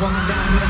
one and down.